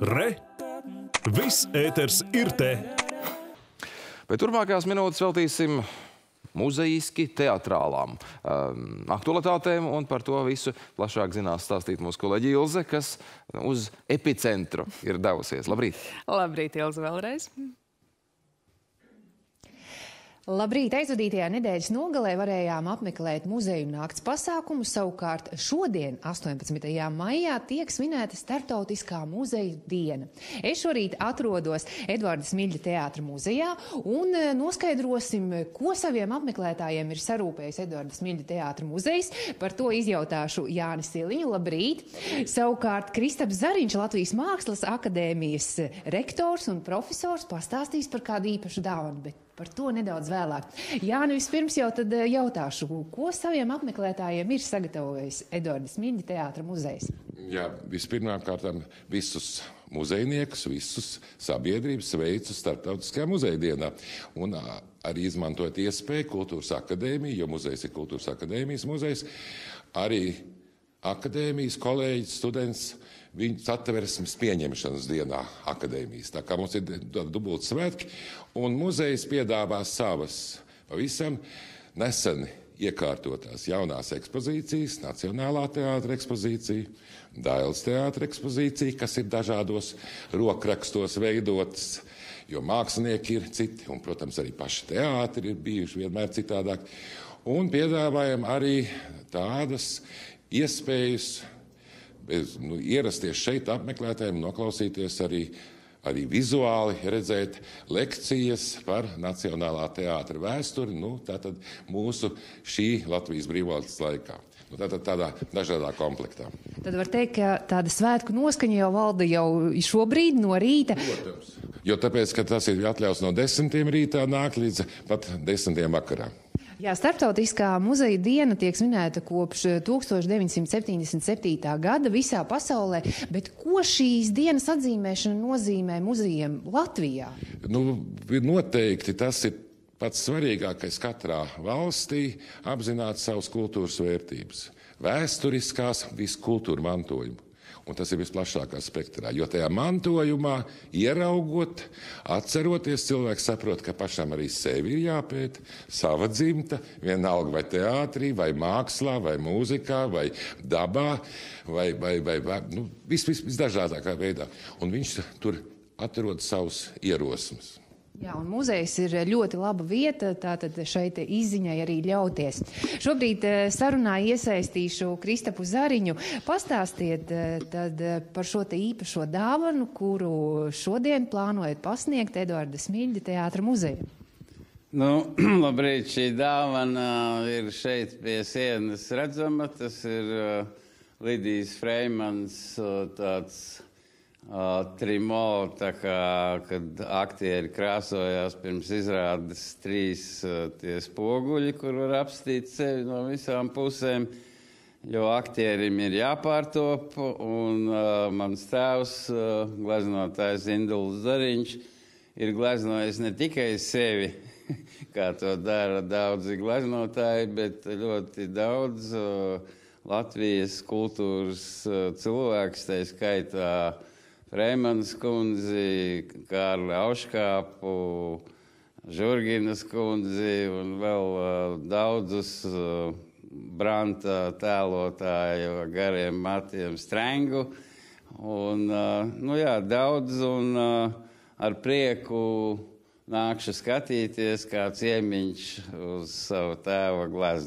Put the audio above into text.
Re! Viss ēters ir te! Bet turpmākajās minūtes veltīsim muzejiski teatrālām um, aktualitātēm, un par to visu plašāk zinās stāstīt mūsu kolēģi Ilze, kas uz epicentru ir devusies. Labrīt! Labrīt, Ilze, vēlreiz! Labrīt! Aizvadītajā nedēļas nogalē varējām apmeklēt muzeju nakts pasākumu. Savukārt šodien, 18. maijā, tiek svinēta Startautiskā muzeja diena. Es šorīt atrodos Edvarda Smilģa teātra muzejā un eh, noskaidrosim, ko saviem apmeklētājiem ir sarūpējis Edvarda Smilģa teātra muzejs. Par to izjautāšu Jāni Siliņu. Labrīt! Savukārt Kristaps Zariņš, Latvijas Mākslas akadēmijas rektors un profesors, pastāstīs par kādu īpašu dāvanu. Bet Par to nedaudz vēlāk. Jā, nu vispirms jau tad eh, jautāšu, ko saviem apmeklētājiem ir sagatavojis Edvards Mīņa teātra muzejs? Jā, vispirmām kārtām visus muzejniekus, visus sabiedrības sveicu Startautiskajā muzeja dienā. Un arī izmantojot iespēju Kultūras akadēmiju, jo muzejs ir Kultūras akadēmijas muzejs, arī akadēmijas kolēģis, students viņu satversmes pieņemšanas dienā akadēmijas. Tā kā mums ir dubult svētki, un muzejs piedāvā savas pavisam neseni iekārtotās jaunās ekspozīcijas, Nacionālā teātra ekspozīcija, Dailas teātra ekspozīcija, kas ir dažādos rokrakstos veidotas, jo mākslinieki ir citi, un, protams, arī paši teātri ir bijuši vienmēr citādāk. Un piedāvājam arī tādas iespējas bez, nu, ierasties šeit apmeklētājiem, noklausīties arī, arī vizuāli, redzēt lekcijas par Nacionālā teātra vēsturi, nu, tātad mūsu šī Latvijas brīvvalsts laikā. Nu, tātad tādā dažādā komplektā. Tad var teikt, ka tāda svētku noskaņa jau valda jau šobrīd no rīta. Protams. Jo tāpēc, ka tas ir atļauts no desmitiem rītā nāk līdz pat desmitiem vakarā. Jā, Startautiskā muzeja diena tiek svinēta kopš 1977. gada visā pasaulē, bet ko šīs dienas atzīmēšana nozīmē muzejiem Latvijā? Nu, noteikti tas ir pats svarīgākais katrā valstī apzināt savas kultūras vērtības, vēsturiskās, visu kultūru mantojumu. Un tas ir visplašākā spektrā. Jo tajā mantojumā, ieraugot, atceroties, cilvēks saprot, ka pašam arī sevi ir jāpēta, sava dzimta, vienalga vai teātrī, vai mākslā, vai mūzikā, vai dabā, vai, vai, vai, vai nu, vis, vis, visdažādākā veidā. Un viņš tur atrod savus ierosmes. Jā, un muzejs ir ļoti laba vieta, tātad šeit izziņai arī ļauties. Šobrīd eh, sarunā iesaistīšu Kristapu Zariņu. Pastāstiet eh, tad eh, par šo te īpašo dāvanu, kuru šodien plānojat pasniegt Eduarda Smilģa teātra muzeja. Nu, labrīt, šī dāvana ir šeit pie sienas redzama. Tas ir Lidijas Freimans tāds trimo, kā, kad aktieri krāsojās pirms izrādes trīs uh, tie spoguļi, kur var apstīt sevi no visām pusēm, jo aktierim ir jāpārtop, un uh, mans tēvs, uh, gleznotājs Induls Zariņš, ir gleznojis ne tikai sevi, kā to dara daudzi gleznotāji, bet ļoti daudz uh, Latvijas kultūras uh, cilvēks, tā skaitā Freimans kundzi, Kārli Auškāpu, Žurginas kundzi un vēl uh, daudzus uh, Branta tēlotāju gariem matiem strengu. Un, uh, nu jā, daudz un uh, ar prieku nākšu skatīties, kā ciemiņš uz savu tēva gleznu.